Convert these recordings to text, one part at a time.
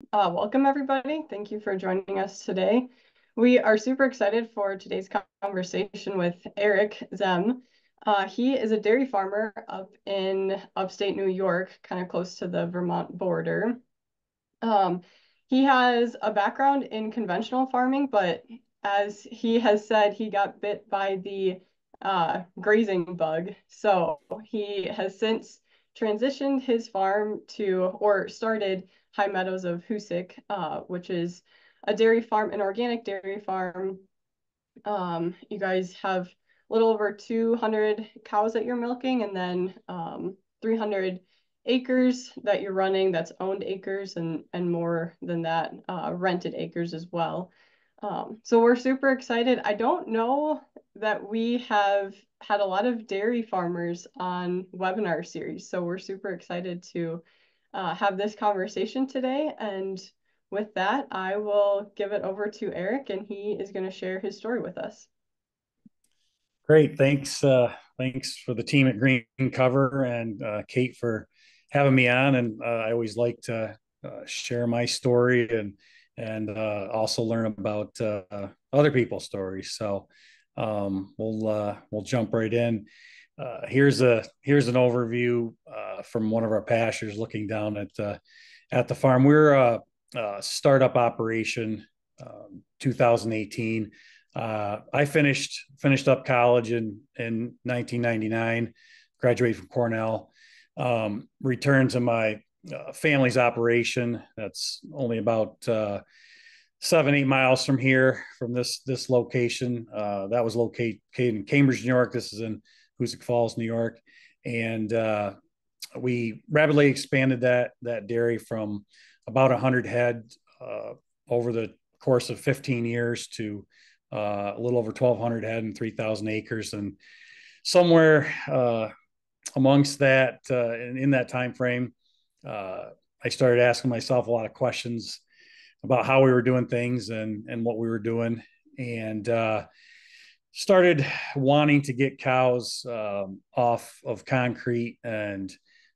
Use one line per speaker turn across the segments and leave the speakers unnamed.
Uh, welcome, everybody. Thank you for joining us today. We are super excited for today's conversation with Eric Ziehm. Uh, he is a dairy farmer up in upstate New York, kind of close to the Vermont border. Um, he has a background in conventional farming, but as he has said, he got bit by the uh, grazing bug. So he has since transitioned his farm to, or started High Meadows of Hoosick, uh, which is a dairy farm, an organic dairy farm. Um, you guys have a little over 200 cows that you're milking and then um, 300 acres that you're running that's owned acres and, and more than that, uh, rented acres as well. Um, so we're super excited. I don't know that we have had a lot of dairy farmers on webinar series. So we're super excited to uh, have this conversation today. And with that, I will give it over to Eric and he is going to share his story with us.
Great. Thanks. Uh, thanks for the team at Green Cover and uh, Kate for having me on. And uh, I always like to uh, share my story and and uh, also learn about other people's stories. So um, we'll we'll jump right in. Here's a here's an overview from one of our pastures looking down at at the farm. We're a, a startup operation, um, 2018. Uh, I finished finished up college in in 1999, graduated from Cornell, um, returned to my uh, family's operation. That's only about uh, seven eight miles from here, from this this location. Uh, that was located in Cambridge, New York. This is in Hoosick Falls, New York, and uh, we rapidly expanded that that dairy from about 100 head uh, over the course of 15 years to uh, a little over 1,200 head and 3,000 acres, and somewhere uh, amongst that, uh, in, in, that time frame, uh, I started asking myself a lot of questions about how we were doing things and and what we were doing, and started wanting to get cows um, off of concrete and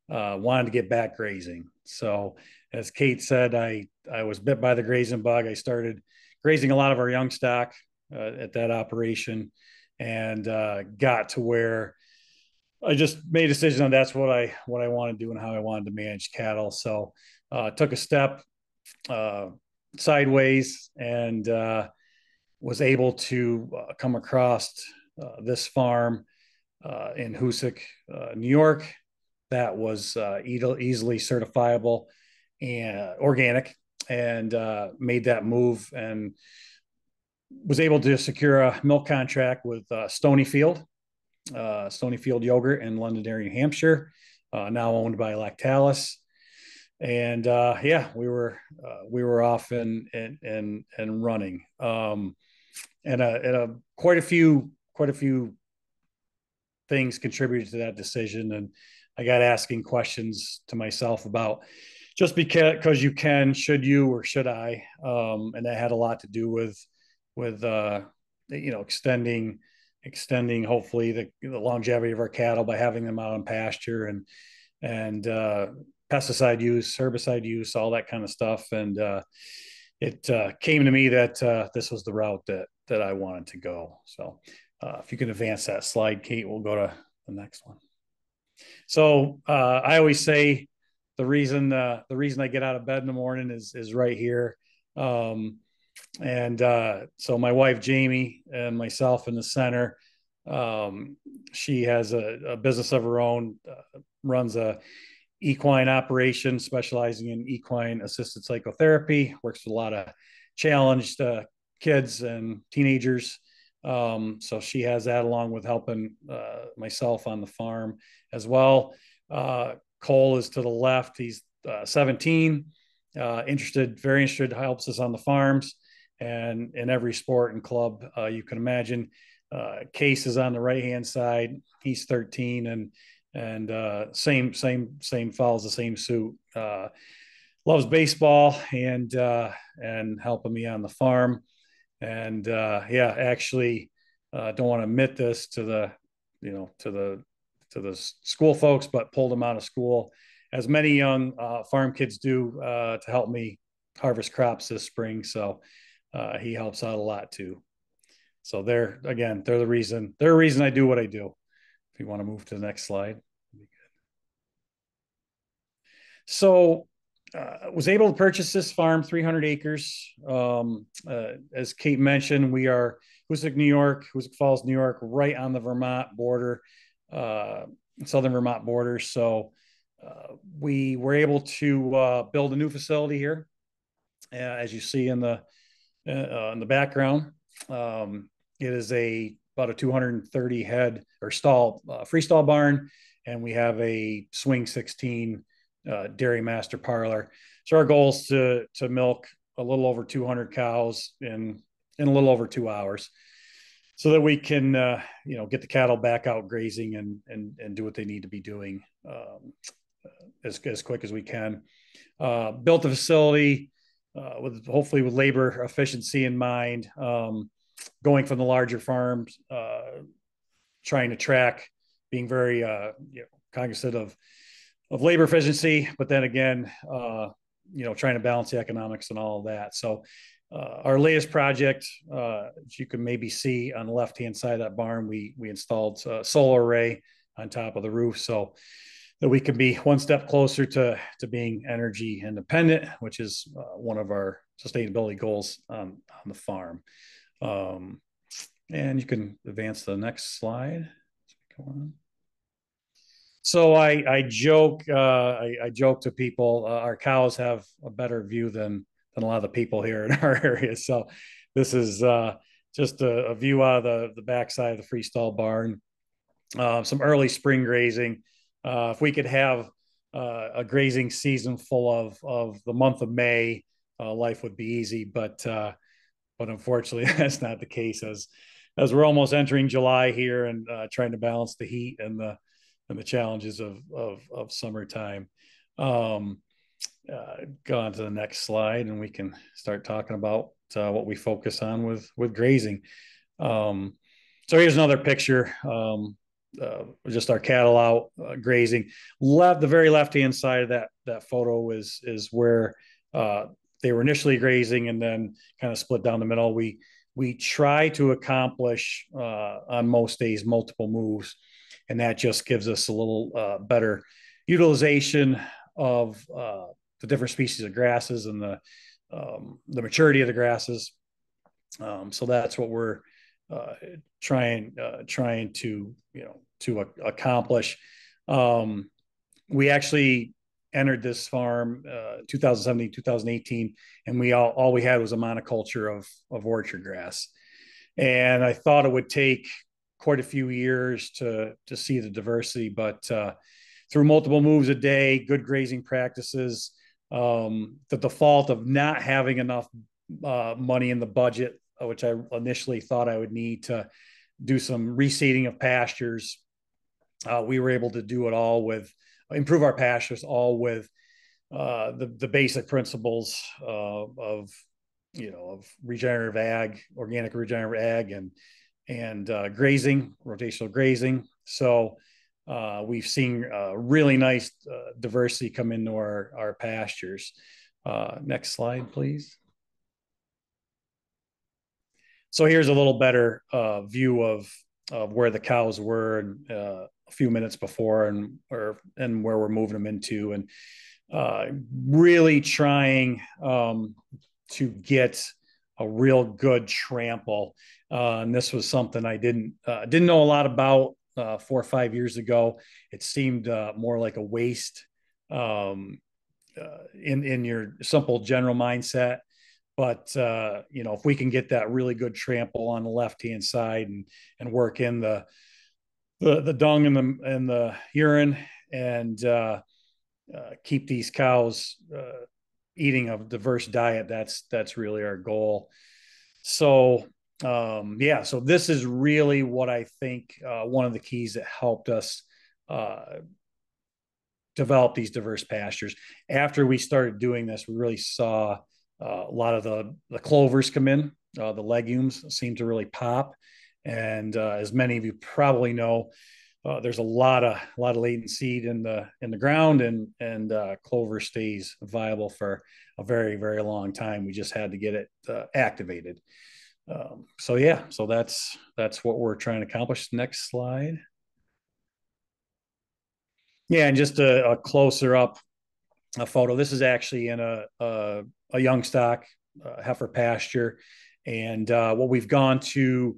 wanted to get back grazing. So, as Kate said, I I was bit by the grazing bug. I started grazing a lot of our young stock uh, at that operation and uh, got to where I just made a decision on that's what I what I want to do and how I wanted to manage cattle. So uh, took a step uh, sideways and uh, was able to uh, come across this farm in Hoosick, New York, that was easily certifiable and organic, and made that move and was able to secure a milk contract with uh, Stonyfield, uh, Stonyfield Yogurt in Londonderry, New Hampshire, uh, now owned by Lactalis. And uh, yeah, we were uh, we were off and and and, and running, um, and, uh, and a, quite a few quite a few things contributed to that decision. And I got asking questions to myself about just because you can, should you or should I? Um, and that had a lot to do with with uh, you know extending extending hopefully the, the longevity of our cattle by having them out on pasture and and uh, pesticide use, herbicide use, all that kind of stuff. And uh, it uh, came to me that uh, this was the route that that I wanted to go. So uh, if you can advance that slide, Kate, we'll go to the next one. So uh, I always say the reason uh, the reason I get out of bed in the morning is is right here. Um, and uh, so my wife Jamie and myself in the center. Um, she has a, a, business of her own, uh, runs a equine operation specializing in equine assisted psychotherapy. Works with a lot of challenged uh, kids and teenagers. Um, so she has that along with helping uh, myself on the farm as well. Uh, Cole is to the left. He's uh, 17, interested, very interested, helps us on the farms and in every sport and club uh, you can imagine. Uh, Case is on the right hand side. He's 13 and and uh, same same same follows the same suit. Uh, loves baseball and uh, and helping me on the farm. And uh, yeah, actually, don't want to admit this to the you know to the to the school folks, but pulled him out of school as many young farm kids do to help me harvest crops this spring. So uh, he helps out a lot too. So they're again, they're the reason. They're the reason I do what I do. If you want to move to the next slide. So uh, was able to purchase this farm, 300 acres. Um, uh, as Kate mentioned, we are Hoosick, New York, Hoosick Falls, New York, right on the Vermont border, uh, southern Vermont border. So uh, we were able to uh, build a new facility here, uh, as you see in the in the background. Um, it is a about a 230 head or stall freestall barn, and we have a swing 16 uh, dairy master parlor. So our goal is to to milk a little over 200 cows in in a little over two hours, so that we can uh, you know get the cattle back out grazing and and and do what they need to be doing um, as as quick as we can. Uh, built a facility uh, with hopefully with labor efficiency in mind, um, going from the larger farms, uh, trying to track, being very uh, you know, cognizant of of labor efficiency, but then again, uh, you know, trying to balance the economics and all of that. So, uh, our latest project, uh, you can maybe see on the left hand side of that barn, we we installed a solar array on top of the roof, so that we can be one step closer to to being energy independent, which is uh, one of our sustainability goals on, on the farm. Um, and you can advance to the next slide. So I I joke uh, I, I, joke to people uh, our cows have a better view than than a lot of the people here in our area. So this is uh, just a, a, view out of the the backside of the freestall barn. Uh, some early spring grazing. Uh, if we could have uh, a grazing season full of of the month of May, life would be easy. But but unfortunately, that's not the case as as we're almost entering July here and trying to balance the heat and the and the challenges of of, of summertime. Um, uh, go on to the next slide, and we can start talking about uh, what we focus on with with grazing. Um, so here's another picture. Um, uh, just our cattle out uh, grazing. Left the very left hand side of that that photo is is where uh, they were initially grazing, and then kind of split down the middle. We we try to accomplish uh, on most days multiple moves and that just gives us a little uh, better utilization of uh, the different species of grasses and the um, the maturity of the grasses. Um, so that's what we're uh, trying uh, trying to you know to a- accomplish. Um, we actually entered this farm uh, 2017 2018 and we all, all we had was a monoculture of of orchard grass and i thought it would take quite a few years to to see the diversity, but uh, through multiple moves a day, good grazing practices, um, the default of not having enough uh, money in the budget, uh, which I initially thought I would need to do some reseeding of pastures. Uh, we were able to do it all with improve our pastures, all with uh, the the basic principles uh, of you know of regenerative ag, organic regenerative ag, and and uh, grazing, rotational grazing. So uh, we've seen uh, really nice uh, diversity come into our, our pastures. Uh, next slide, please. So here's a little better view of, of where the cows were and, a few minutes before and or and where we're moving them into and really trying um, to get a real good trample. Uh, and this was something I didn't uh, didn't know a lot about uh, four or five years ago. It seemed uh, more like a waste um, uh, in in your simple general mindset. But uh, you know, if we can get that really good trample on the left hand side and and work in the the, the dung and the and the urine and keep these cows eating a diverse diet that's that's really our goal. So um yeah so this is really what i think uh, one of the keys that helped us uh develop these diverse pastures. After we started doing this we really saw uh, a lot of the the clovers come in uh, the legumes seem to really pop. And uh, as many of you probably know uh, there's a lot of a lot of latent seed in the in the ground, and and uh, clover stays viable for a very very long time. We just had to get it uh, activated. Um, so yeah, so that's that's what we're trying to accomplish. Next slide. Yeah, and just a, a closer up a photo. This is actually in a a, a young stock uh, heifer pasture, and uh, what we've gone to,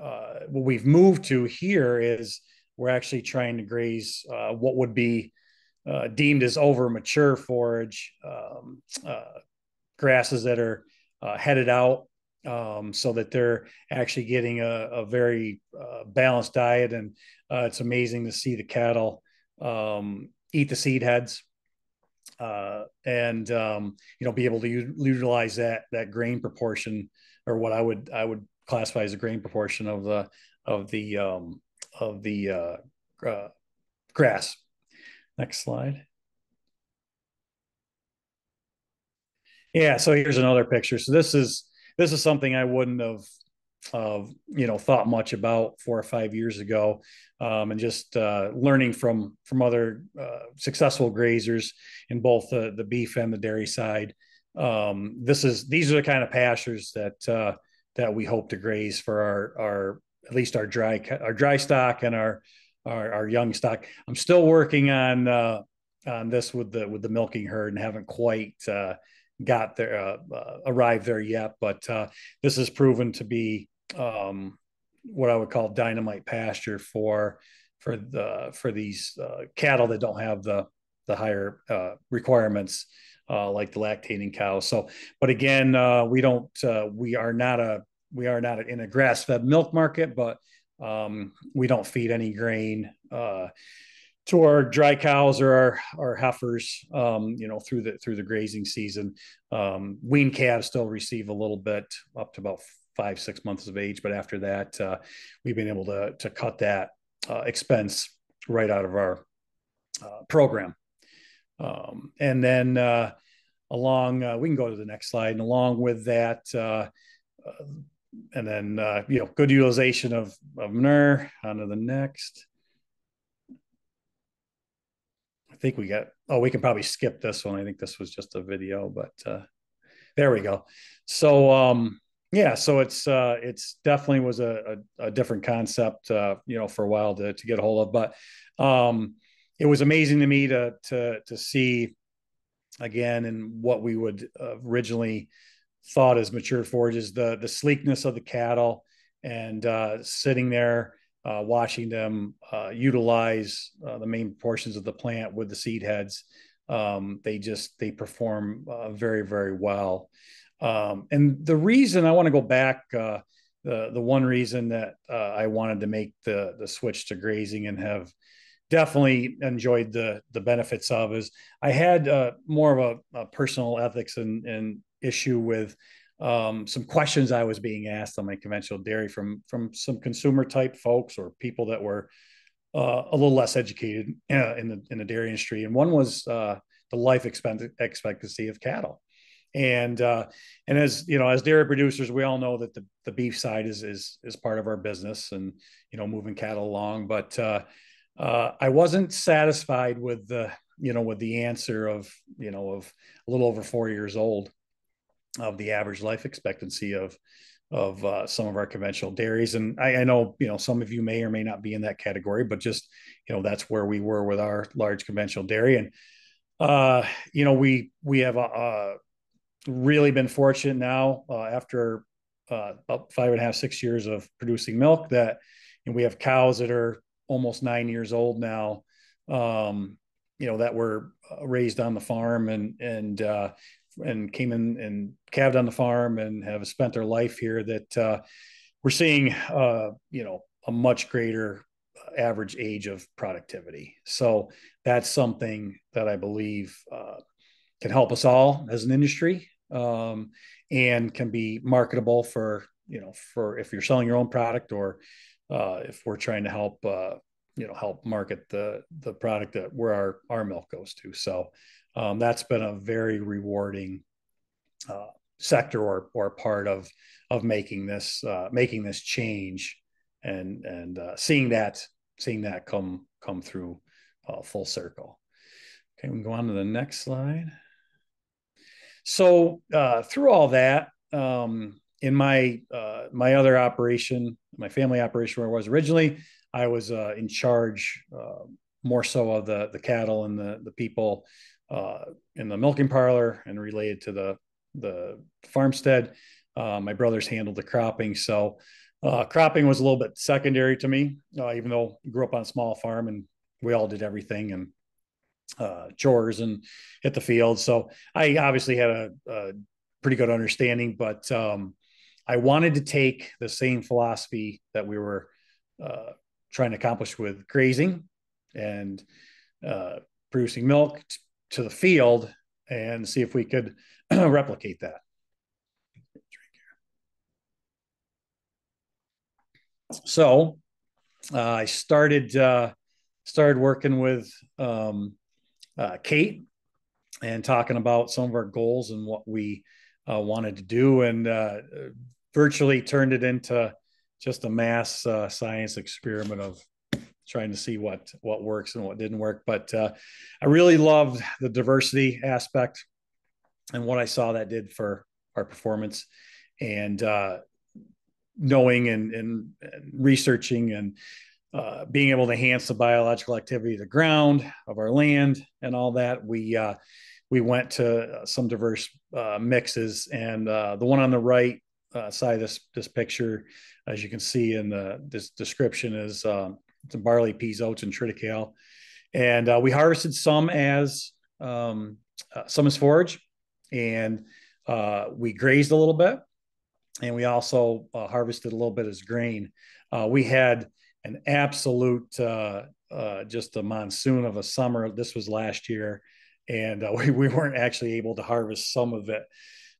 uh, what we've moved to here is we're actually trying to graze uh, what would be uh, deemed as over mature forage um, uh, grasses that are headed out um, so that they're actually getting a, a very balanced diet. And it's amazing to see the cattle um, eat the seed heads uh, and um, you know be able to u- utilize that that grain proportion or what I would I would classify as a grain proportion of the of the um, of the uh, uh, grass. Next slide. Yeah, so here's another picture. So this is this is something I wouldn't have of you know thought much about four or five years ago um, and just uh, learning from from other uh, successful grazers in both the, the beef and the dairy side um, this is these are the kind of pastures that uh, that we hope to graze for our our at least our dry our dry stock and our our, our young stock i'm still working on uh, on this with the with the milking herd and haven't quite uh, got there uh, uh, arrived there yet but uh, this has proven to be um, what I would call dynamite pasture for for the for these uh, cattle that don't have the the higher requirements like the lactating cows. So, but again, we don't we are not a we are not in a grass fed milk market, but um, we don't feed any grain uh, to our dry cows or our, our heifers, um, you know, through the through the grazing season. Um, wean calves still receive a little bit up to about five six months of age but after that uh, we've been able to to cut that uh, expense right out of our uh, program um, and then uh, along uh, we can go to the next slide and along with that and then uh, you know good utilization of of manure onto the next. I think we got oh we can probably skip this one. I think this was just a video but uh, there we go. So um yeah so it's uh it's definitely was a, a, a different concept uh you know for a while to, to get a hold of but um it was amazing to me to to to see again and what we would originally thought as mature forages the the sleekness of the cattle and uh sitting there uh, watching them uh, utilize uh, the main portions of the plant with the seed heads um, they just they perform uh, very very well. Um, and the reason I want to go back, uh, the the one reason that I wanted to make the the switch to grazing and have definitely enjoyed the the benefits of is I had uh, more of a, a, personal ethics and, and issue with um, some questions I was being asked on my conventional dairy from from some consumer type folks or people that were uh, a little less educated uh, in the in the dairy industry, and one was uh, the life expectancy of cattle. And uh, and as you know as dairy producers we all know that the, the beef side is is is part of our business and you know moving cattle along. But uh, i wasn't satisfied with the you know with the answer of you know of a little over four years old of the average life expectancy of of uh, some of our conventional dairies and I, I, know you know some of you may or may not be in that category but just you know that's where we were with our large conventional dairy and uh you know we we have a, a really been fortunate now uh, after uh, about five and a half, six years of producing milk that and we have cows that are almost nine years old now. Um, you know that were uh, raised on the farm and and uh, and came in and calved on the farm and have spent their life here. That uh, we're seeing, uh, you know, a much greater average age of productivity. So that's something that I believe uh, can help us all as an industry um, and can be marketable for you know for if you're selling your own product or uh, if we're trying to help uh, you know help market the the product that where our our milk goes to so um, that's been a very rewarding uh, sector or or part of of making this uh, making this change and and uh, seeing that seeing that come come through uh, full circle. Okay, we can go on to the next slide. So uh, through all that, um, in my uh, my other operation, my family operation where I was originally, I was in charge more so of the the cattle and the the people uh, in the milking parlor and related to the the farmstead. Uh, my brothers handled the cropping, so uh, cropping was a little bit secondary to me, uh, even though I grew up on a small farm and we all did everything and uh, chores and hit the field. So I obviously had a, a pretty good understanding, but um, I wanted to take the same philosophy that we were uh, trying to accomplish with grazing and producing milk to the field and see if we could replicate that. So uh, I started uh, started working with um, uh, Kate and talking about some of our goals and what we uh, wanted to do, and uh, virtually turned it into just a mass uh, science experiment of trying to see what what works and what didn't work. But uh, I really loved the diversity aspect and what I saw that did for our performance, and uh, knowing and, and, researching and uh, being able to enhance the biological activity of the ground of our land and all that. We uh, we went to some diverse uh, mixes, and uh, the one on the right uh, side of this this picture, as you can see in the this description, is um, some barley, peas, oats, and triticale. And uh, we harvested some as um, uh, some as forage, and uh, we grazed a little bit, and we also uh, harvested a little bit as grain. Uh, we had an absolute uh, just a monsoon of a summer. This was last year, and we, we weren't actually able to harvest some of it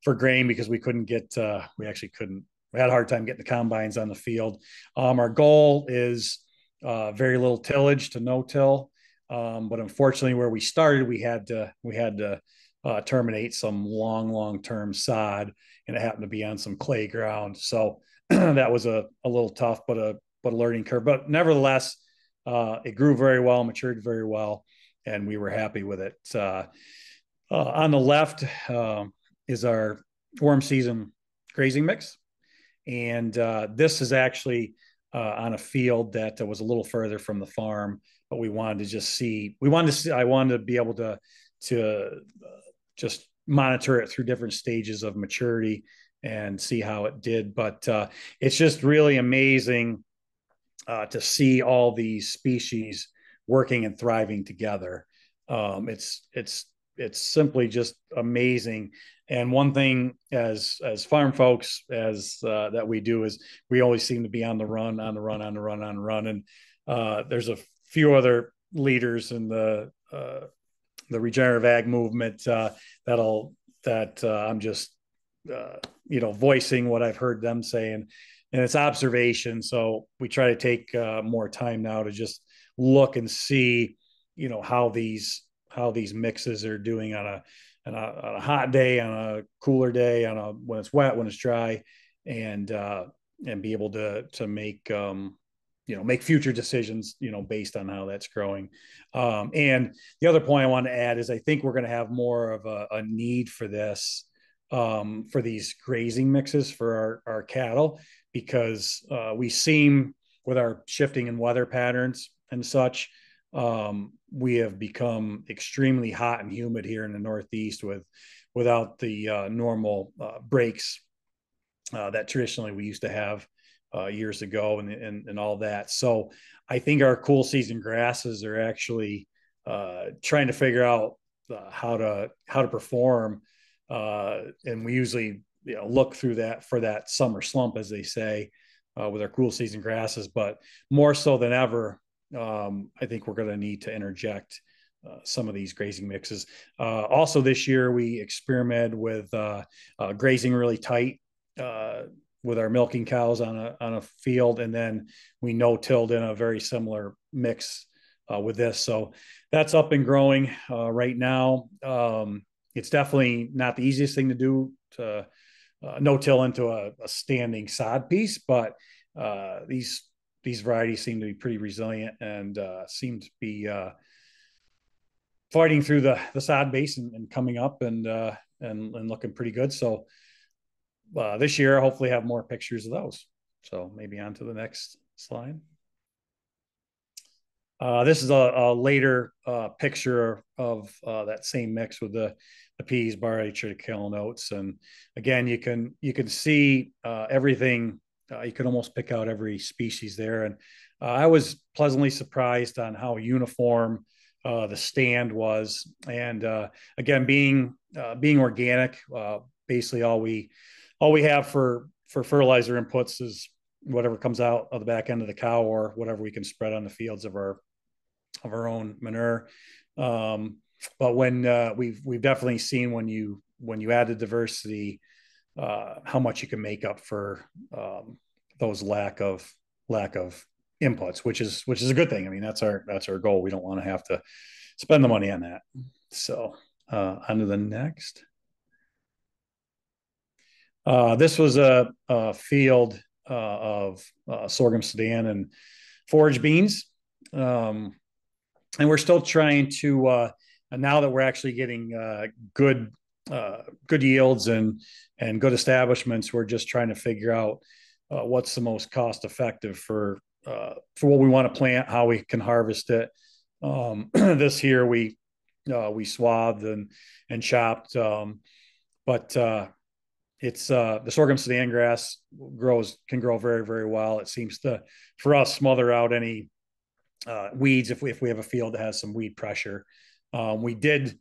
for grain because we couldn't get we actually couldn't we had a hard time getting the combines on the field. Um, our goal is uh, very little tillage to no till. Um, but unfortunately, where we started, we had to we had to uh, terminate some long, long term sod, and it happened to be on some clay ground. So that was a, a little tough, but a but a learning curve. But nevertheless, uh, it grew very well, matured very well, and we were happy with it. Uh, uh on the left um, is our warm season grazing mix, and uh, this is actually uh, on a field that was a little further from the farm, but we wanted to just see. We wanted to see. I wanted to be able to to uh, just monitor it through different stages of maturity and see how it did. But uh, it's just really amazing uh, to see all these species working and thriving together. Um, it's it's it's simply just amazing. And one thing as as farm folks as uh, that we do is we always seem to be on the run, on the run, on the run, on the run. And uh, there's a few other leaders in the uh, the regenerative ag movement uh, that'll that uh, I'm just uh, you know voicing what I've heard them say and and it's observation. So we try to take more time now to just look and see you know how these how these mixes are doing on a, on a, on a hot day, on a cooler day, on a when it's wet, when it's dry, and uh, and be able to to make um, you know make future decisions you know based on how that's growing. Um, and the other point I want to add is I think we're going to have more of a, a need for this um, for these grazing mixes for our, our cattle because uh, we seem with our shifting in weather patterns and such um, we have become extremely hot and humid here in the Northeast with without the uh, normal uh, breaks uh, that traditionally we used to have uh, years ago and, and, and all that. So I think our cool season grasses are actually uh, trying to figure out uh, how to how to perform, and we usually you know, look through that for that summer slump, as they say, with our cool season grasses. But more so than ever, um, I think we're going to need to interject uh, some of these grazing mixes. Uh, also, this year we experimented with uh, uh grazing really tight uh, with our milking cows on a on a field, and then we no tilled in a very similar mix uh, with this. So that's up and growing right now. Um, it's definitely not the easiest thing to do to no till into a, a, standing sod piece, but these these varieties seem to be pretty resilient and uh, seem to be uh, fighting through the the sod base and, and coming up and uh, and and looking pretty good. So uh, this year, hopefully, have more pictures of those. So maybe on to the next slide. Uh, this is a, a later uh, picture of that same mix with the the peas, barley, triticale oats, and again, you can you can see everything. Uh, you could almost pick out every species there, and uh, I was pleasantly surprised on how uniform the stand was. And again, being being organic, basically all we all we have for for fertilizer inputs is whatever comes out of the back end of the cow or whatever we can spread on the fields of our of our own manure. Um, but when uh, we've we've definitely seen when you when you add the diversity, uh, how much you can make up for um, those lack of lack of inputs, which is which is a good thing. I mean, that's our that's our goal. We don't want to have to spend the money on that. So uh, on to the next. Uh, this was a, a field uh, of uh, sorghum sudan and forage beans. Um, and we're still trying to uh, now that we're actually getting uh, good uh, good yields and and good establishments, we're just trying to figure out uh, what's the most cost effective for uh, for what we want to plant, how we can harvest it. Um, this year we uh, we swathed and and chopped, um, but it's uh, the sorghum sudan grass grows can grow very very well. It seems to for us smother out any weeds if we if we have a field that has some weed pressure. Um, we did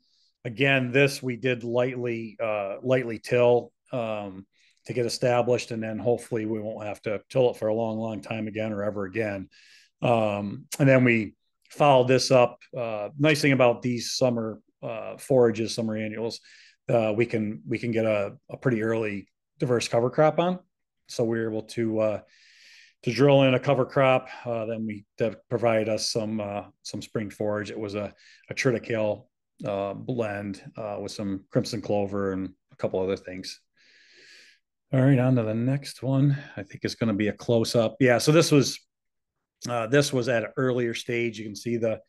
again this we did lightly uh, lightly till um, to get established, and then hopefully we won't have to till it for a long long time again or ever again. Um, and then we followed this up. Uh, nice thing about these summer uh, forages, summer annuals, uh, we can we can get a, a pretty early diverse cover crop on. So we are able to uh, to drill in a cover crop. Uh, then we provided us some uh, some spring forage. It was a, a triticale uh, blend uh, with some crimson clover and a couple other things. All right, on to the next one. I think it's going to be a close up. Yeah, so this was uh, this was at an earlier stage. You can see the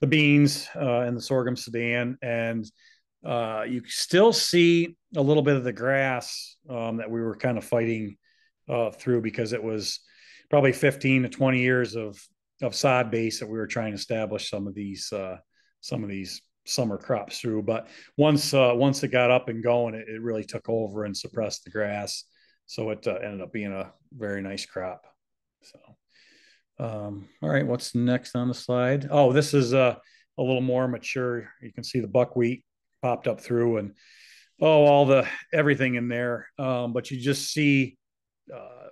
the beans uh, and the sorghum sudan, and you still see a little bit of the grass um, that we were kind of fighting through because it was probably 15 to 20 years of of sod base that we were trying to establish some of these uh, some of these summer crops through. But once uh, once it got up and going, it, it, really took over and suppressed the grass. So it uh, ended up being a very nice crop. So, um, all right, what's next on the slide? Oh, this is a, uh, a little more mature. You can see the buckwheat popped up through and oh, all the everything in there. Um, but you just see uh,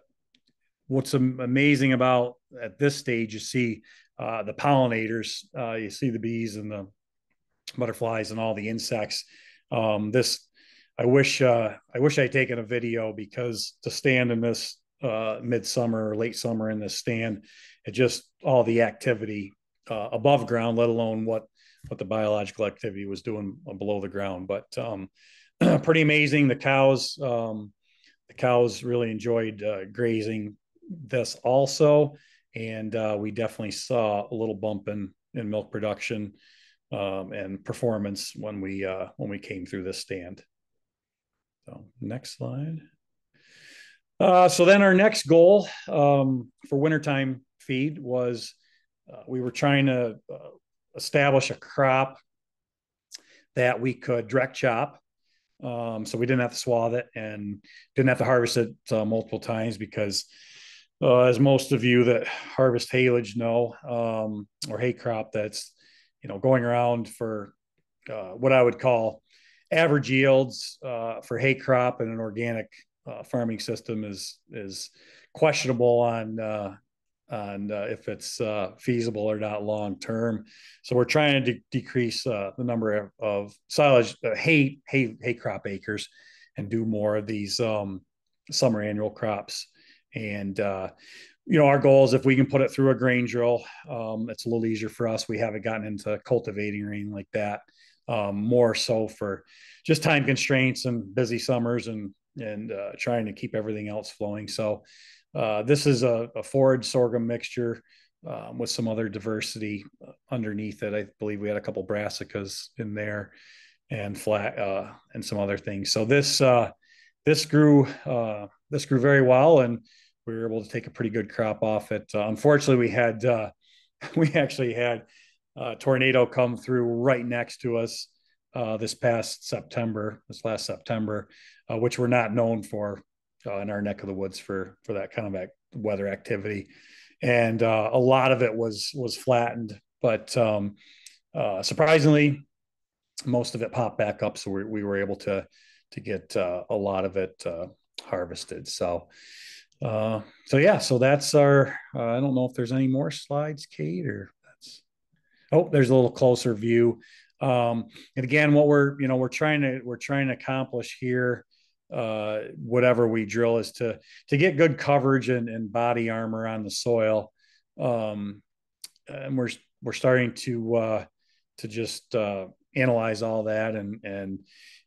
what's amazing about at this stage, you see uh, the pollinators, uh, you see the bees and the butterflies and all the insects. Um, this, I wish, uh, I wish I'd taken a video because to stand in this uh, midsummer or late summer in this stand, it just all the activity uh, above ground, let alone what what the biological activity was doing below the ground. But um, pretty amazing. The cows, um, the cows really enjoyed uh, grazing this also, and uh, we definitely saw a little bump in in milk production um, and performance when we uh, when we came through this stand. So next slide. Uh, so then our next goal um, for wintertime feed was uh, we were trying to uh, establish a crop that we could direct chop. Um, so we didn't have to swathe it and didn't have to harvest it uh, multiple times because uh, as most of you that harvest haylage know, um, or hay crop that's, you know, going around for uh, what I would call average yields uh, for hay crop and an organic uh, farming system is is questionable on uh, on uh, if it's feasible or not long term. So we're trying to de- decrease the number of, of silage hay hay hay crop acres and do more of these um, summer annual crops and, uh, you know, our goal is if we can put it through a grain drill, um, it's a little easier for us. We haven't gotten into cultivating or anything like that. Um, more so for just time constraints and busy summers and and uh, trying to keep everything else flowing. So uh, this is a, a, forage sorghum mixture um, with some other diversity underneath it. I believe we had a couple brassicas in there and flat uh, and some other things. So this uh, this grew uh, this grew very well, and we were able to take a pretty good crop off it. Uh, unfortunately, we had uh, we actually had a tornado come through right next to us uh, this past September, this last September, uh, which we're not known for uh, in our neck of the woods for for that kind of ac- weather activity, and uh, a lot of it was was flattened, but um, uh, surprisingly, most of it popped back up, so we, we were able to to get uh, a lot of it harvested. So. So yeah, so that's our. I don't know if there's any more slides, Kate, or that's. Oh, there's a little closer view um, and again, what we're you know we're trying to we're trying to accomplish here, uh, whatever we drill, is to to get good coverage and, and body armor on the soil. Um, and we're we're starting to uh, to just uh, analyze all that and and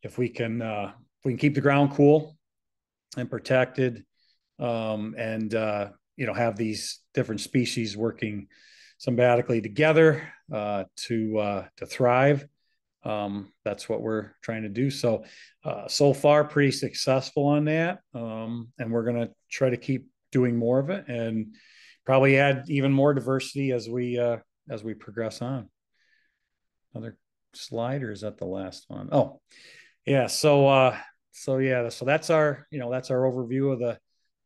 if we can uh, if we can keep the ground cool and protected um, and uh, you know have these different species working symbiotically together uh, to uh, to thrive. Um, that's what we're trying to do. So uh, so far, pretty successful on that, um, and we're going to try to keep doing more of it and probably add even more diversity as we uh, as we progress on. Another slide, or is that the last one? Oh, yeah. So uh, so yeah. So that's our you know that's our overview of the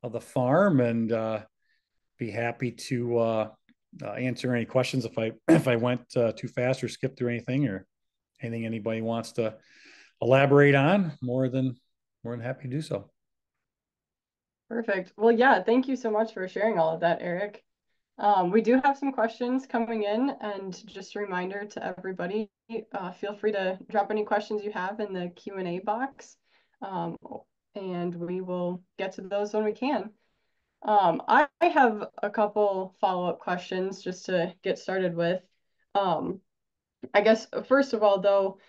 of the farm, and uh, be happy to uh, uh, answer any questions if I if I went uh, too fast or skipped through anything or anything anybody wants to elaborate on. More than more than happy to do so.
Perfect. Well, yeah, thank you so much for sharing all of that, Eric. Um, we do have some questions coming in, and just a reminder to everybody, uh, feel free to drop any questions you have in the Q&A box, um, and we will get to those when we can. Um, I, I have a couple follow-up questions just to get started with. Um, I guess first of all, though,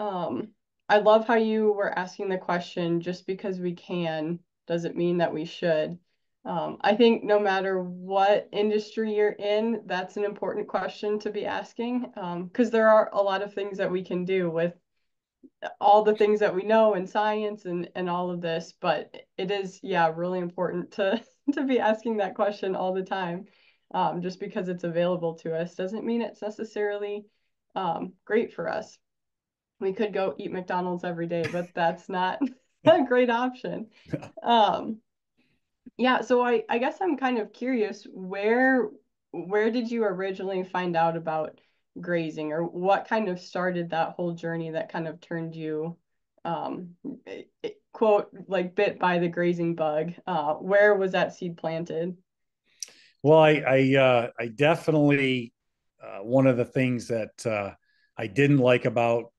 um, I love how you were asking the question, just because we can doesn't mean that we should. Um, I think no matter what industry you're in, that's an important question to be asking because um, there are a lot of things that we can do with all the things that we know in science and, and all of this, but it is, yeah, really important to to be asking that question all the time. Um, just because it's available to us doesn't mean it's necessarily um, great for us. We could go eat McDonald's every day, but that's not a great option. Um, yeah, so I, I guess I'm kind of curious where where did you originally find out about grazing or what kind of started that whole journey that kind of turned you um, quote like bit by the grazing bug? Uh, where was that seed planted?
Well i i, uh, I definitely uh, one of the things that uh, i didn't like about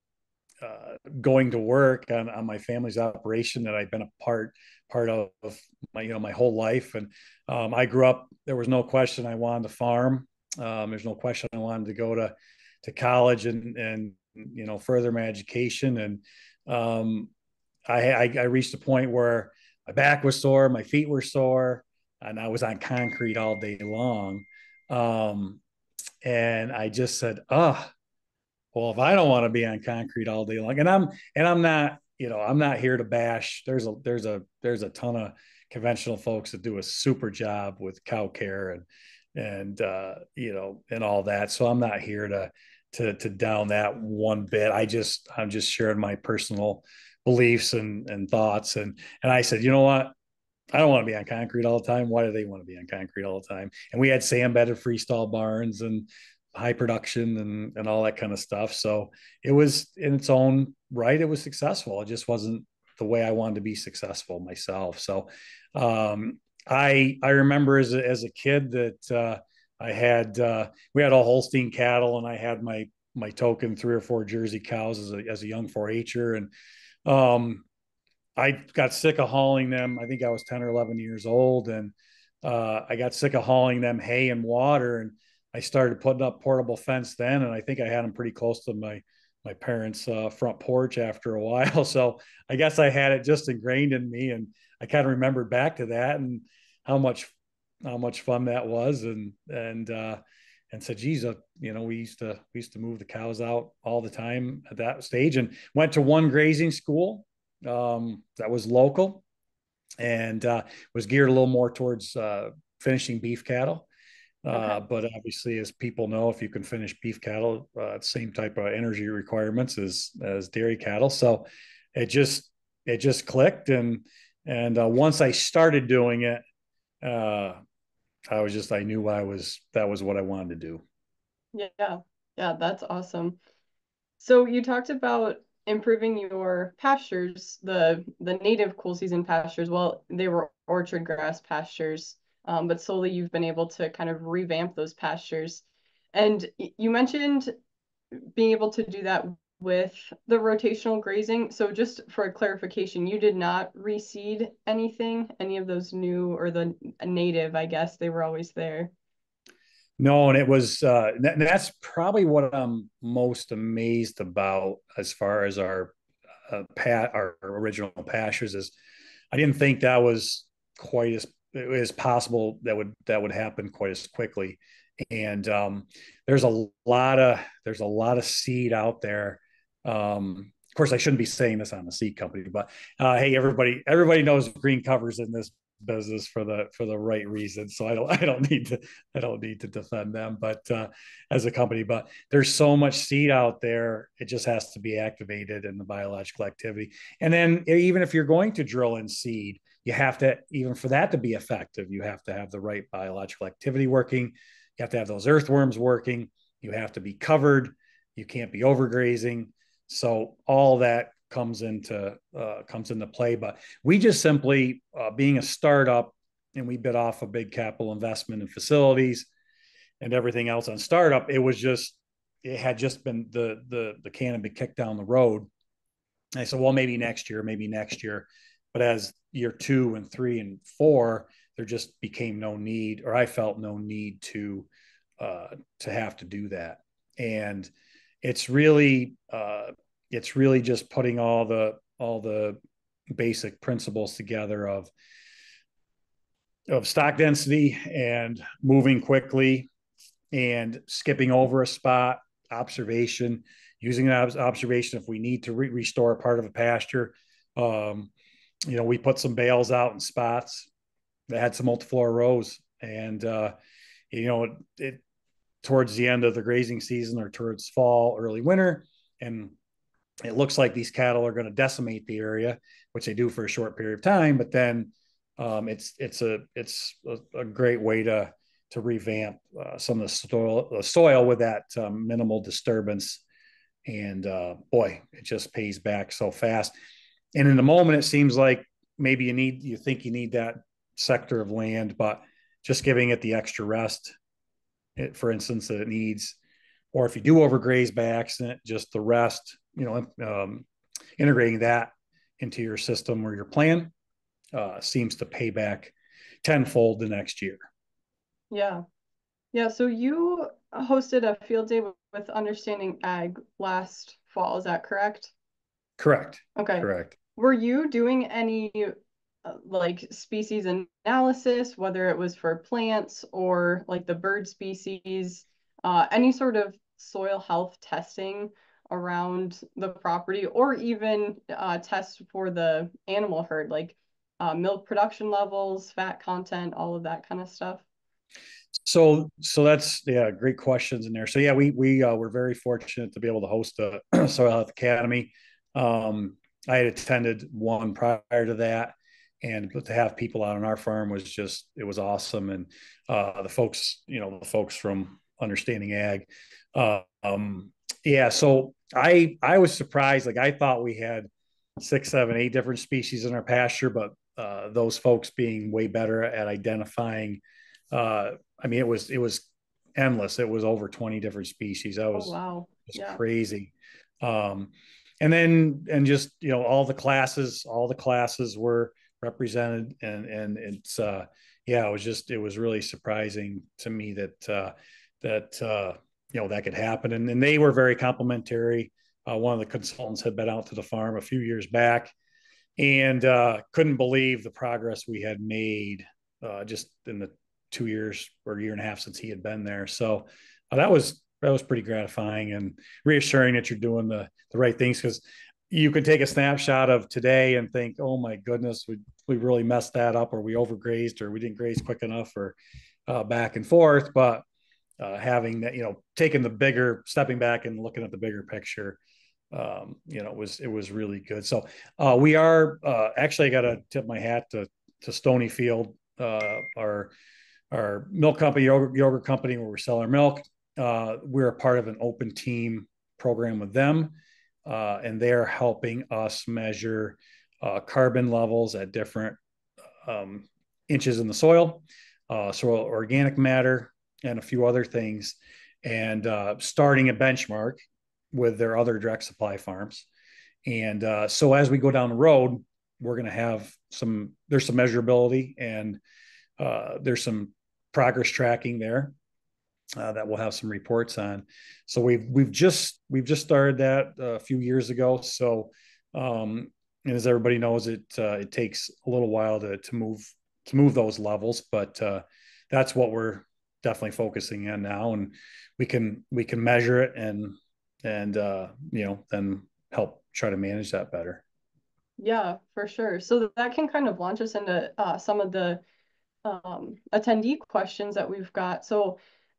uh, going to work on, on my family's operation that i've been a part part of my you know my whole life and um, i grew up there was no question i wanted to farm um, there's no question i wanted to go to to college and and you know further my education and um, I, I, I reached a point where my back was sore, my feet were sore, and I was on concrete all day long. Um, and I just said, "Oh, well, if I don't want to be on concrete all day long, and I'm and I'm not, you know, I'm not here to bash. There's a there's a there's a ton of conventional folks that do a super job with cow care and and uh, you know and all that. So I'm not here to to to down that one bit. I just I'm just sharing my personal beliefs and and thoughts and and I said, you know what? I don't want to be on concrete all the time. Why do they want to be on concrete all the time? And we had sand bedded freestall barns and high production and and all that kind of stuff. So it was in its own right. It was successful. It just wasn't the way I wanted to be successful myself. So um, I I remember as a, as a kid that uh, I had uh, we had all Holstein cattle, and I had my my token three or four Jersey cows as a as a young 4-H'er, and um, I got sick of hauling them. I think I was 10 or 11 years old, and uh, I got sick of hauling them hay and water, and I started putting up portable fence then, and I think I had them pretty close to my my parents' uh, front porch after a while. So I guess I had it just ingrained in me, and I kind of remembered back to that and how much how much fun that was, and and uh, and said, "Geez, uh, you know, we used to we used to move the cows out all the time at that stage, and went to one grazing school um, that was local, and uh, was geared a little more towards uh, finishing beef cattle." Uh, okay. but obviously, as people know, if you can finish beef cattle, uh, same type of energy requirements as as dairy cattle. So it just it just clicked, and and uh, once I started doing it, uh, I was just I knew I was that was what I wanted to do.
Yeah, yeah, that's awesome. So you talked about improving your pastures, the the native cool season pastures. Well, they were orchard grass pastures um, but slowly you've been able to kind of revamp those pastures. And you mentioned being able to do that with the rotational grazing. So just for a clarification, you did not reseed anything, any of those new or the native, I guess they were always there.
No, and it was uh, that's probably what I'm most amazed about as far as our uh, pat our original pastures is I didn't think that was quite as as possible that would that would happen quite as quickly. And um, there's a lot of there's a lot of seed out there. Um, of course, I shouldn't be saying this on the seed company, but uh, hey, everybody everybody knows Green Cover's in this business for the for the right reason. So I don't I don't need to I don't need to defend them, but uh, as a company, but there's so much seed out there, it just has to be activated in the biological activity. And then even if you're going to drill in seed, you have to even for that to be effective you have to have the right biological activity working. You have to have those earthworms working. You have to be covered. You can't be overgrazing so all that comes into uh, comes into play but we just simply uh, being a startup and we bit off a big capital investment in facilities and everything else on startup it was just it had just been the the the can had been kicked down the road and i said well maybe next year maybe next year but as year two and three and four, there just became no need, or I felt no need to uh, to have to do that. And it's really uh, it's really just putting all the all the basic principles together of of stock density and moving quickly and skipping over a spot observation using an observation if we need to re- restore a part of a pasture. Um, you know, we put some bales out in spots that had some multiflora rose, and uh, you know, it, it towards the end of the grazing season or towards fall, early winter, and it looks like these cattle are going to decimate the area, which they do for a short period of time. But then um, it's it's a it's a, a, great way to to revamp uh, some of the soil, the soil with that um, minimal disturbance. And uh, boy, it just pays back so fast. And in the moment, it seems like maybe you need, you think you need that sector of land, but just giving it the extra rest, it, for instance, that it needs, or if you do overgraze by accident, just the rest, you know, um, integrating that into your system or your plan uh, seems to pay back tenfold the next year.
Yeah. Yeah. So you hosted a field day with Understanding Ag last fall. Is that correct?
Correct.
Okay.
Correct
were you doing any like species analysis, whether it was for plants or like the bird species, uh, any sort of soil health testing around the property, or even uh, tests for the animal herd, like uh, milk production levels, fat content, all of that kind of stuff?
So, so that's yeah, great questions in there. So yeah, we we uh, were very fortunate to be able to host a Soil Health Academy. Um, I had attended one prior to that, and to have people out on our farm was just it was awesome. And uh, the folks, you know, the folks from Understanding Ag, uh, um, yeah. So I I was surprised. Like I thought we had six, seven, eight different species in our pasture, but uh, those folks being way better at identifying. Uh, I mean, it was it was endless. It was over twenty different species. That was
oh, wow,
was yeah. crazy. Um, and then and just you know all the classes all the classes were represented and and it's uh yeah it was just it was really surprising to me that uh that uh you know that could happen and, and they were very complimentary Uh, one of the consultants had been out to the farm a few years back and uh, couldn't believe the progress we had made uh, just in the two years or year and a half since he had been there. So uh, that was that was pretty gratifying and reassuring that you're doing the the right things because you can take a snapshot of today and think, oh my goodness, we we really messed that up, or we overgrazed, or we didn't graze quick enough, or uh, back and forth. But uh, having that, you know, taking the bigger, stepping back and looking at the bigger picture, um, you know, it was it was really good. So uh, we are uh, actually I got to tip my hat to to Stonyfield, uh, our our milk company, yogurt, yogurt company, where we sell our milk. Uh, we're a part of an OpenTEAM program with them, uh, and they're helping us measure uh, carbon levels at different um, inches in the soil, soil organic matter, and a few other things, and starting a benchmark with their other direct supply farms. And uh, so as we go down the road, we're going to have some, there's some measurability and uh, there's some progress tracking there uh, that we'll have some reports on. So we've, we've just, we've just started that a few years ago. So, um, and as everybody knows, it, uh, it takes a little while to, to move, to move those levels, but uh, that's what we're definitely focusing on now. And we can, we can measure it and and uh, you know then help try to manage that better
yeah for sure so that can kind of launch us into uh, some of the um, attendee questions that we've got so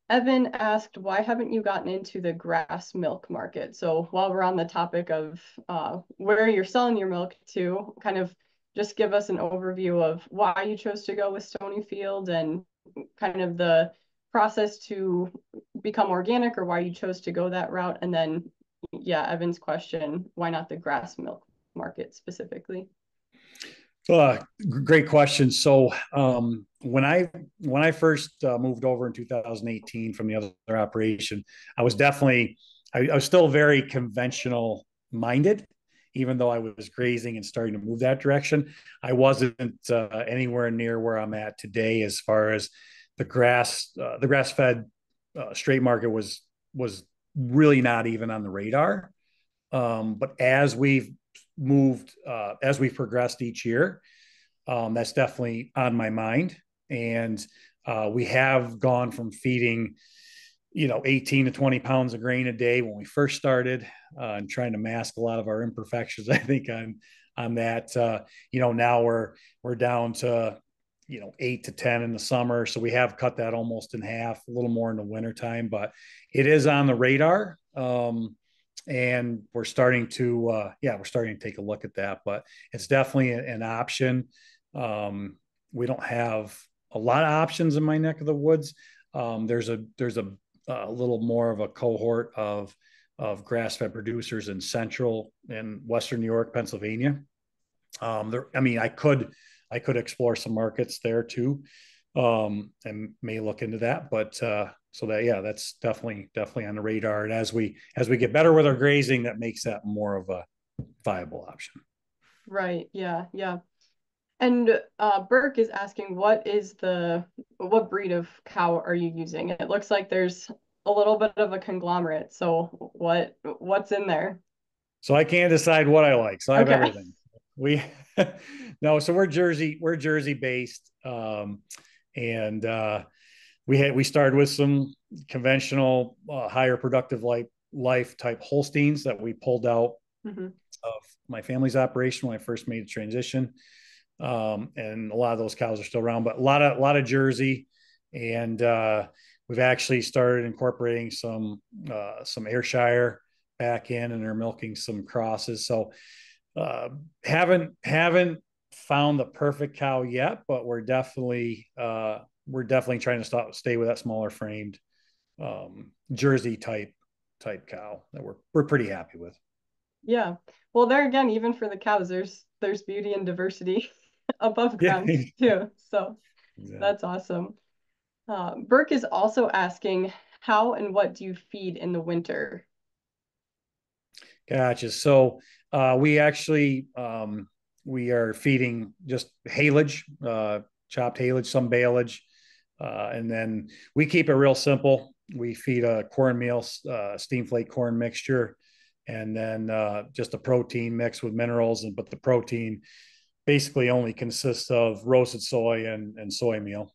evan asked why haven't you gotten into the grass milk market so while we're on the topic of uh, where you're selling your milk to kind of just give us an overview of why you chose to go with stonyfield and kind of the process to become organic or why you chose to go that route? And then, yeah, Evan's question, why not the grass milk market specifically?
Uh, great question. So um, when I when I first uh, moved over in 2018 from the other operation, I was definitely I, I was still very conventional minded, even though I was grazing and starting to move that direction. I wasn't uh, anywhere near where I'm at today as far as the grass uh, the grass fed uh, straight market was was really not even on the radar. Um, but as we've moved, uh, as we've progressed each year, um, that's definitely on my mind. And uh, we have gone from feeding, you know, 18 to 20 pounds of grain a day when we first started, uh, and trying to mask a lot of our imperfections. I think on on that, uh, you know, now we're we're down to you know eight to ten in the summer so we have cut that almost in half a little more in the wintertime but it is on the radar um, and we're starting to uh, yeah we're starting to take a look at that but it's definitely an option um, we don't have a lot of options in my neck of the woods um, there's a there's a, a, little more of a cohort of of grass-fed producers in central and western new york pennsylvania um, there i mean i could I could explore some markets there too, um, and may look into that. But uh, so that yeah, that's definitely definitely on the radar. And as we as we get better with our grazing, that makes that more of a viable option.
Right. Yeah. Yeah. And uh, Burke is asking, what is the what breed of cow are you using? It looks like there's a little bit of a conglomerate. So what what's in there?
So I can't decide what I like. So I have everything. We no, so we're Jersey, we're Jersey based. Um, and uh, we had we started with some conventional uh, higher productive life life type Holsteins that we pulled out mm-hmm. of my family's operation when I first made the transition. Um, and a lot of those cows are still around, but a lot of a lot of Jersey, and uh, we've actually started incorporating some uh, some Ayrshire back in, and they're milking some crosses. So uh, haven't haven't found the perfect cow yet, but we're definitely uh, we're definitely trying to stop, stay with that smaller framed um, Jersey type type cow that we're we're pretty happy with.
Yeah, well, there again, even for the cows, there's there's beauty and diversity above ground yeah. too. So that's awesome. Uh, Burke is also asking, how and what do you feed in the winter?
Gotcha. So uh, we actually um, we are feeding just haylage, uh, chopped haylage, some baleage, uh, and then we keep it real simple. We feed a cornmeal uh, steam flake corn mixture and then uh, just a protein mix with minerals. And but the protein basically only consists of roasted soy and, and soy meal.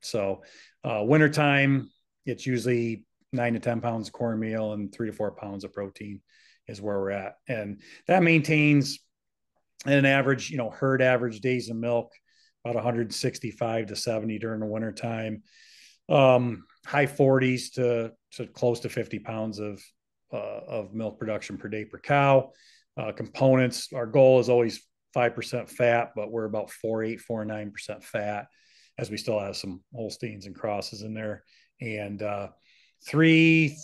So uh, wintertime, it's usually nine to 10 pounds of cornmeal and three to four pounds of protein is where we're at. And that maintains an average, you know, herd average days of milk, about 165 to 70 during the wintertime. Um, high 40s to, to close to 50 pounds of, uh, of milk production per day per cow. Uh, components, our goal is always 5% fat, but we're about 4, 8, 4, 9% fat as we still have some Holsteins and crosses in there. And uh, three,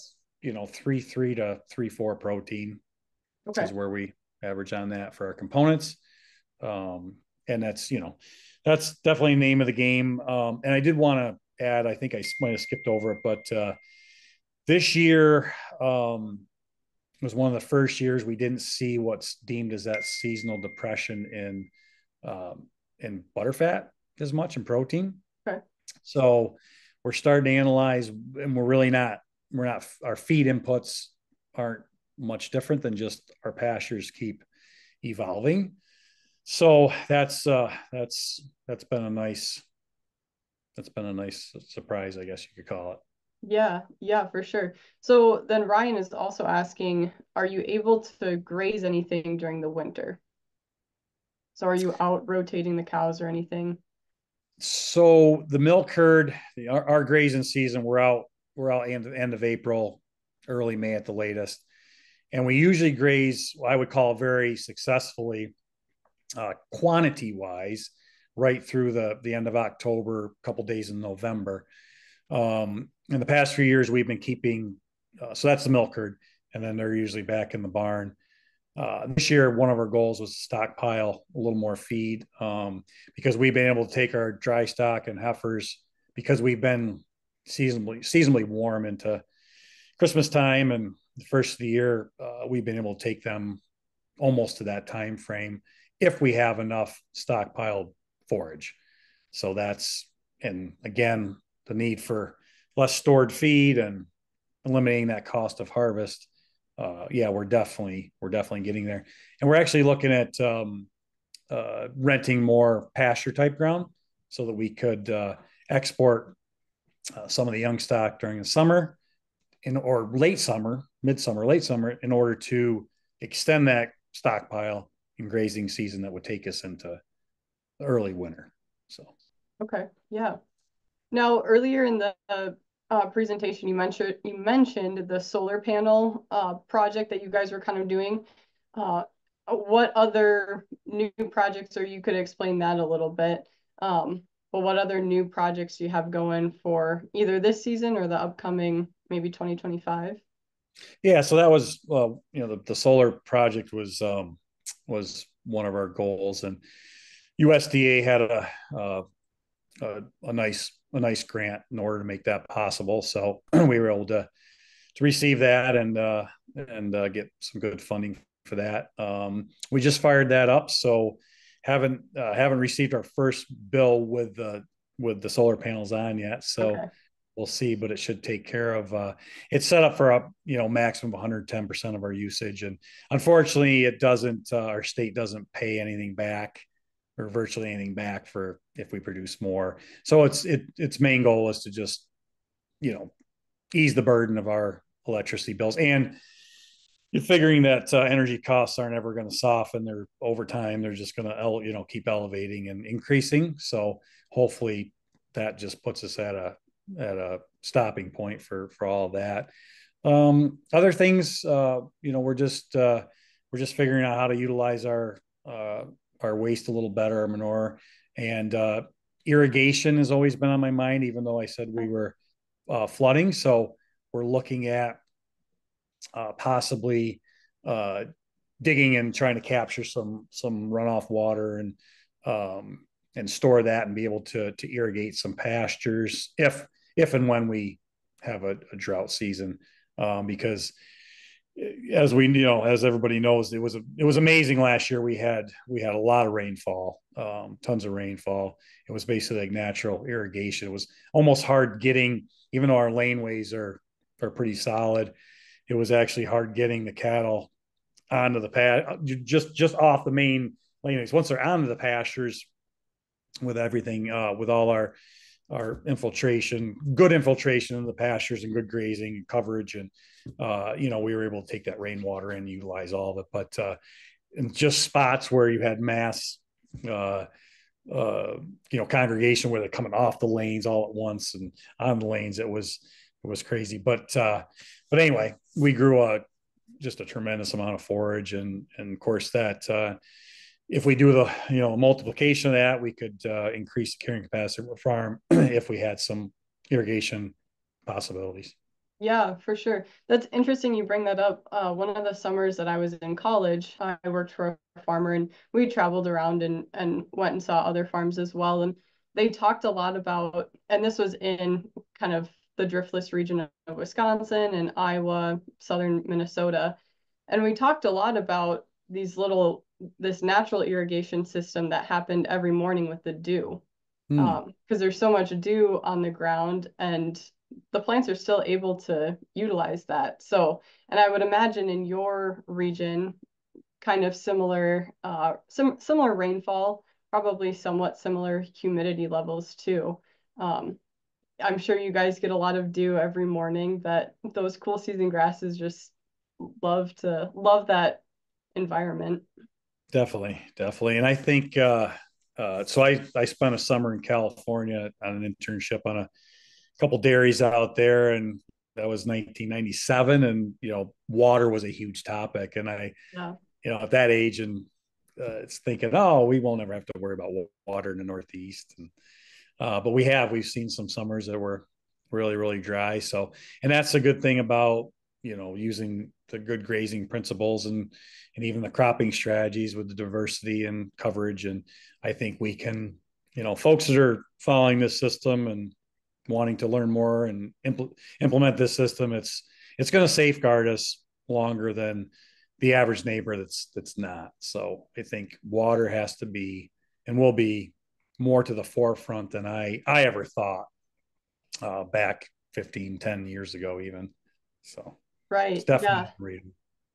you know, three, three to three, four protein okay. is where we average on that for our components. Um, and that's, you know, that's definitely the name of the game. Um, and I did want to add, I think I might have skipped over it, but uh, this year um, was one of the first years we didn't see what's deemed as that seasonal depression in um, in butterfat as much in protein. Okay. So we're starting to analyze, and we're really not. We're not. Our feed inputs aren't much different than just our pastures keep evolving. So that's uh, that's that's been a nice that's been a nice surprise, I guess you could call it.
Yeah, yeah, for sure. So then Ryan is also asking, are you able to graze anything during the winter? So are you out rotating the cows or anything?
So the milk herd, the, our, our, grazing season, we're out, we're out end, end of April, early May at the latest. And we usually graze, I would call very successfully, uh, quantity wise, right through the, the end of October, a couple days in November. Um, in the past few years, we've been keeping, uh, so that's the milk herd, and then they're usually back in the barn. Uh, this year, one of our goals was to stockpile a little more feed um, because we've been able to take our dry stock and heifers because we've been seasonably seasonably warm into Christmas time and the first of the year. Uh, we've been able to take them almost to that time frame if we have enough stockpiled forage. So that's and again the need for less stored feed and eliminating that cost of harvest. Uh, yeah, we're definitely we're definitely getting there, and we're actually looking at um, uh, renting more pasture type ground so that we could uh, export uh, some of the young stock during the summer, in or late summer, midsummer, late summer, in order to extend that stockpile in grazing season that would take us into early winter. So.
Okay. Yeah. Now, earlier in the uh, presentation, you mentioned you mentioned the solar panel uh, project that you guys were kind of doing. Uh, what other new projects, or you could explain that a little bit. Um, but what other new projects do you have going for either this season or the upcoming maybe 2025?
Yeah, so that was well, you know, the, the solar project was um, was one of our goals, and USDA had a, a, a, a nice a nice grant in order to make that possible. So we were able to to receive that and uh, and uh, get some good funding for that. Um, we just fired that up, so haven't uh, haven't received our first bill with the with the solar panels on yet. So okay. We'll see, but it should take care of. Uh, it's set up for a you know maximum 110 percent of our usage, and unfortunately, it doesn't. Uh, our state doesn't pay anything back or virtually anything back for if we produce more. So it's it its main goal is to just you know ease the burden of our electricity bills and you're figuring that uh, energy costs aren't ever going to soften they're over time they're just going to you know keep elevating and increasing so hopefully that just puts us at a at a stopping point for for all that um, other things uh, you know we're just uh, we're just figuring out how to utilize our uh, our waste a little better, our manure, and uh, irrigation has always been on my mind, even though I said we were uh, flooding. So we're looking at uh, possibly uh, digging and trying to capture some some runoff water and um, and store that and be able to to irrigate some pastures if if and when we have a, a drought season um, because as we you know as everybody knows it was a, it was amazing last year. We had we had a lot of rainfall um, tons of rainfall. It was basically like natural irrigation. It was almost hard getting even though our laneways are are pretty solid it was actually hard getting the cattle onto the pad, just just off the main laneways. Once they're onto the pastures, with everything, uh, with all our our infiltration, good infiltration in the pastures and good grazing and coverage, and uh, you know we were able to take that rainwater and utilize all of it. But uh, in just spots where you had mass, uh, uh, you know, congregation where they're coming off the lanes all at once and on the lanes, it was it was crazy. But uh, but anyway, we grew a just a tremendous amount of forage, and and of course that uh, if we do the you know multiplication of that, we could uh, increase the carrying capacity of a farm if we had some irrigation possibilities.
Yeah, for sure. That's interesting you bring that up. Uh, one of the summers that I was in college, I worked for a farmer and we traveled around and, and went and saw other farms as well. And they talked a lot about, and this was in kind of the driftless region of Wisconsin and Iowa, southern Minnesota. And we talked a lot about these little, this natural irrigation system that happened every morning with the dew. Because mm. um, there's so much dew on the ground and the plants are still able to utilize that. So, and I would imagine in your region, kind of similar, uh, some similar rainfall, probably somewhat similar humidity levels too. Um, I'm sure you guys get a lot of dew every morning that those cool season grasses just love to love that environment.
Definitely, definitely. And I think uh, uh, so I I spent a summer in California on an internship on a couple dairies out there and that was 1997 and you know water was a huge topic and i yeah. you know at that age and uh, it's thinking oh we won't ever have to worry about water in the northeast and uh, but we have we've seen some summers that were really really dry so and that's a good thing about you know using the good grazing principles and and even the cropping strategies with the diversity and coverage and i think we can you know folks that are following this system and wanting to learn more and impl- implement this system, it's it's going to safeguard us longer than the average neighbor that's that's not. So I think water has to be and will be more to the forefront than I I ever thought uh, back 15, 10 years ago even. So
right, yeah,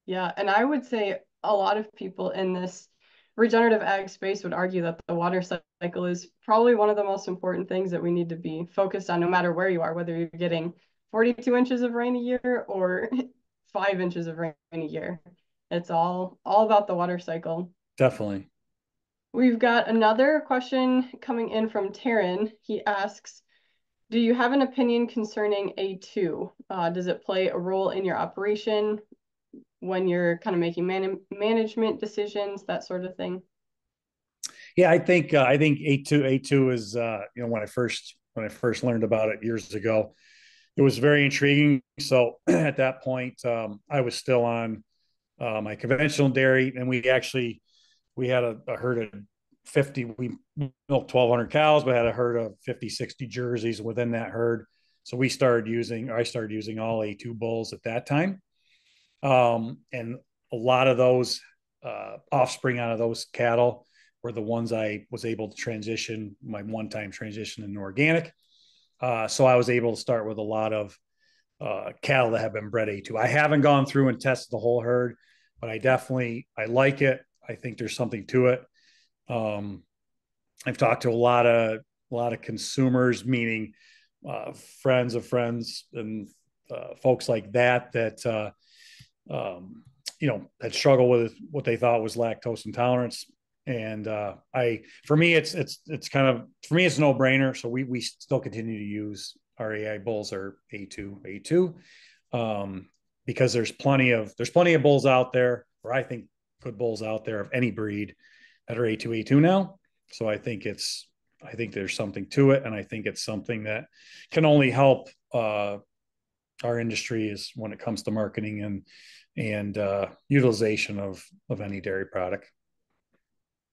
yeah, and I would say a lot of people in this regenerative ag space would argue that the water cycle is probably one of the most important things that we need to be focused on no matter where you are, whether you're getting 42 inches of rain a year or five inches of rain a year. It's all all about the water cycle.
Definitely.
We've got another question coming in from Taryn. He asks, do you have an opinion concerning A2? Uh, does it play a role in your operation? when you're kind of making man- management decisions, that sort of thing?
Yeah, I think uh, I think A two A two is uh, you know when I first when I first learned about it years ago, it was very intriguing. So at that point, um, I was still on uh, my conventional dairy, and we actually we had a, a herd of 50 we milked 1200 cows but had a herd of 50 60 jerseys within that herd so we started using i started using all a2 bulls at that time um, and a lot of those uh, offspring out of those cattle were the ones I was able to transition my one time transition in organic. Uh, so I was able to start with a lot of uh, cattle that have been bred A2. I haven't gone through and tested the whole herd, but I definitely I like it. I think there's something to it. Um, I've talked to a lot of a lot of consumers, meaning uh, friends of friends and uh, folks like that that uh, um, you know, that struggle with what they thought was lactose intolerance. And uh, I, for me, it's it's it's kind of for me, it's no brainer. So we we still continue to use our AI bulls or A two A two, um, because there's plenty of there's plenty of bulls out there, or I think good bulls out there of any breed that are A two A two now. So I think it's I think there's something to it, and I think it's something that can only help uh, our industry is when it comes to marketing and and uh, utilization of of any dairy product.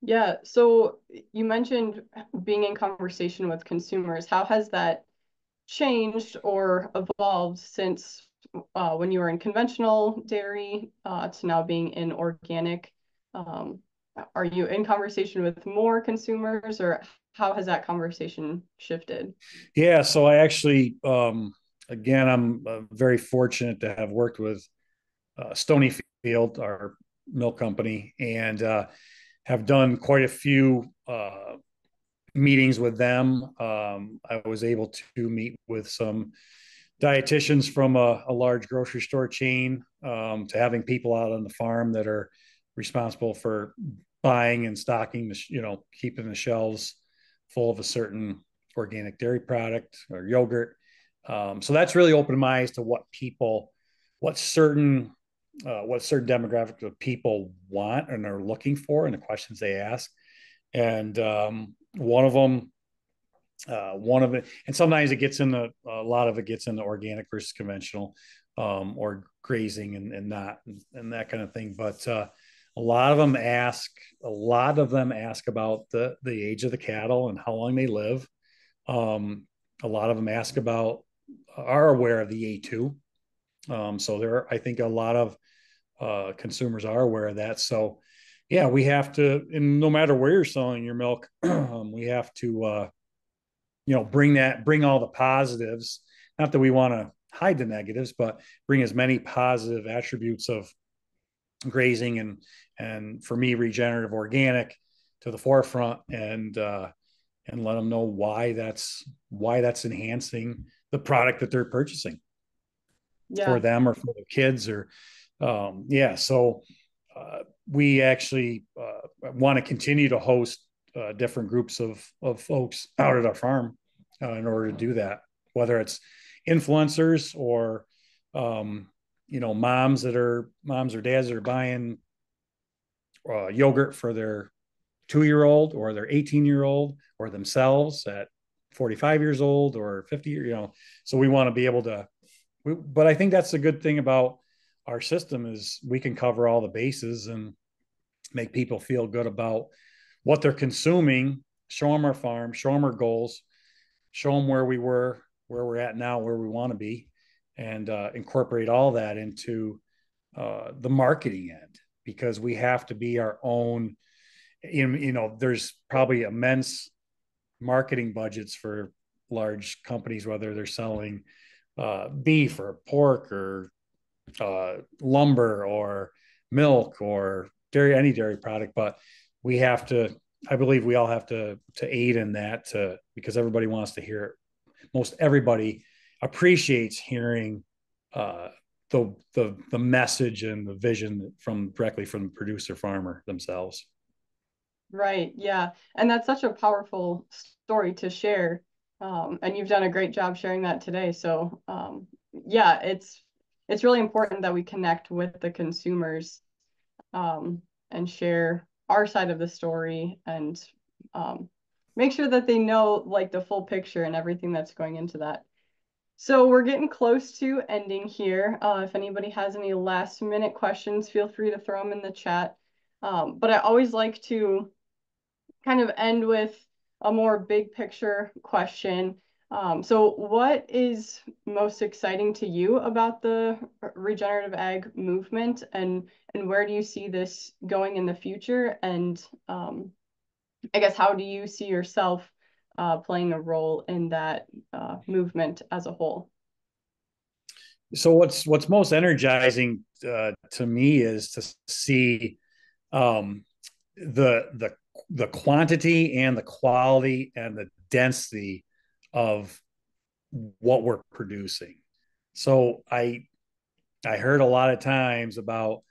Yeah. So you mentioned being in conversation with consumers. How has that changed or evolved since uh, when you were in conventional dairy uh, to now being in organic? Um, are you in conversation with more consumers or how has that conversation shifted?
Yeah. So I actually, um, again, I'm uh, very fortunate to have worked with uh, Stonyfield, our milk company, and uh, have done quite a few uh, meetings with them. Um, I was able to meet with some dietitians from a, a large grocery store chain um, to having people out on the farm that are responsible for buying and stocking the you know keeping the shelves full of a certain organic dairy product or yogurt. Um, so that's really opened my eyes to what people what certain uh, what certain demographics of people want and are looking for and the questions they ask. And um, one of them uh, one of it and sometimes it gets in the a lot of it gets in the organic versus conventional um, or grazing and, and not and, and, that kind of thing. But uh, a lot of them ask a lot of them ask about the the age of the cattle and how long they live. Um, a lot of them ask about are aware of the a2 um, so there are, i think a lot of uh, consumers are aware of that. So yeah we have to and no matter where you're selling your milk um, we have to uh, you know bring that bring all the positives. Not that we want to hide the negatives but bring as many positive attributes of grazing and and for me regenerative organic to the forefront and uh, and let them know why that's why that's enhancing the product that they're purchasing yeah. for them or for the kids or um, yeah so uh, we actually uh, want to continue to host uh, different groups of of folks out at our farm uh, in order to do that whether it's influencers or um, you know moms that are moms or dads that are buying uh, yogurt for their two year old or their 18 year old or themselves at 45 years old or 50 you know so we want to be able to we, but i think that's the good thing about our system is we can cover all the bases and make people feel good about what they're consuming show them our farm show them our goals show them where we were where we're at now where we want to be and uh, incorporate all that into uh, the marketing end because we have to be our own you, you know there's probably immense marketing budgets for large companies whether they're selling uh, beef or pork or uh, lumber or milk or dairy any dairy product but we have to i believe we all have to to aid in that to, because everybody wants to hear it most everybody appreciates hearing uh, the the the message and the vision from directly from the producer farmer themselves.
Right. Yeah, and that's such a powerful story to share, um, and you've done a great job sharing that today. So um, yeah, it's it's really important that we connect with the consumers um, and share our side of the story and um, make sure that they know like the full picture and everything that's going into that. So we're getting close to ending here. Uh, if anybody has any last minute questions, feel free to throw them in the chat. Um, but I always like to kind of end with a more big picture question. Um, so what is most exciting to you about the regenerative ag movement and, and where do you see this going in the future? And um, I guess, how do you see yourself uh, playing a role in that uh, movement as a whole.
So what's what's most energizing uh, to me is to see um, the the the quantity and the quality and the density of what we're producing. So I I heard a lot of times about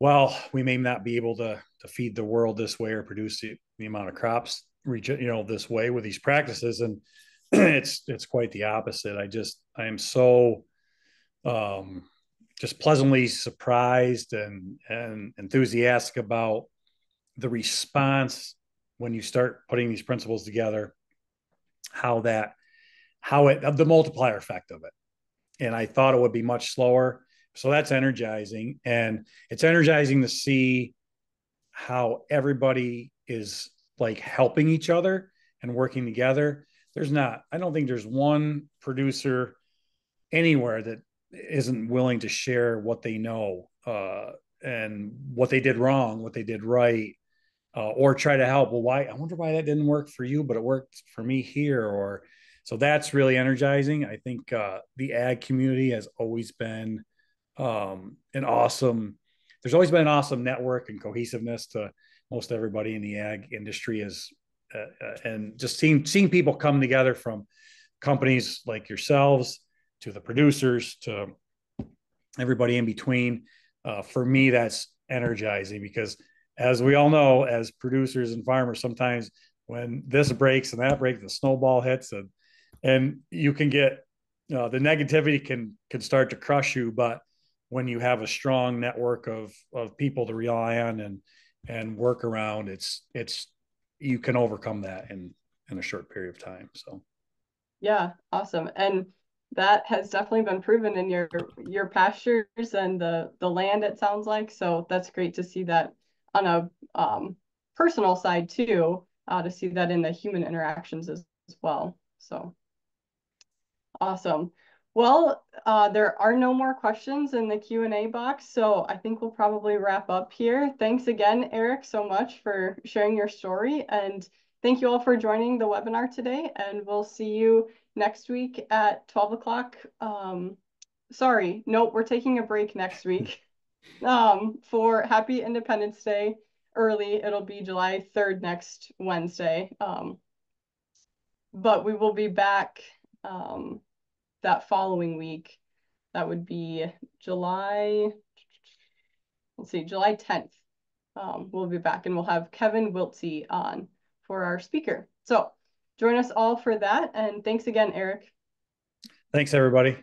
well, we may not be able to to feed the world this way or produce the, the amount of crops you know this way with these practices and it's it's quite the opposite. I just i am so um just pleasantly surprised and and enthusiastic about the response when you start putting these principles together how that how it the multiplier effect of it. And i thought it would be much slower. So that's energizing and it's energizing to see how everybody is like helping each other and working together. There's not, I don't think there's one producer anywhere that isn't willing to share what they know uh, and what they did wrong, what they did right, uh, or try to help. Well, why? I wonder why that didn't work for you, but it worked for me here. Or so that's really energizing. I think uh, the ag community has always been um, an awesome there's always been an awesome network and cohesiveness to most everybody in the ag industry is uh, uh, and just seeing seeing people come together from companies like yourselves to the producers to everybody in between uh, for me that's energizing because as we all know as producers and farmers sometimes when this breaks and that breaks the snowball hits and and you can get uh, the negativity can can start to crush you but when you have a strong network of of people to rely on and and work around it's it's you can overcome that in in a short period of time so.
Yeah awesome and that has definitely been proven in your your pastures and the the land it sounds like so that's great to see that on a um, personal side too uh, to see that in the human interactions as, as well so. Awesome well, uh, there are no more questions in the Q&A box, so I think we'll probably wrap up here. Thanks again, Eric, so much for sharing your story, and thank you all for joining the webinar today, and we'll see you next week at 12 o'clock. Um, sorry, no, we're taking a break next week um, for Happy Independence Day early. It'll be July 3rd next Wednesday, um, but we will be back um, that following week, that would be July, let's see, July 10th. Um, we'll be back and we'll have Kevin Wiltsey on for our speaker. So join us all for that. And thanks again, Eric.
Thanks, everybody.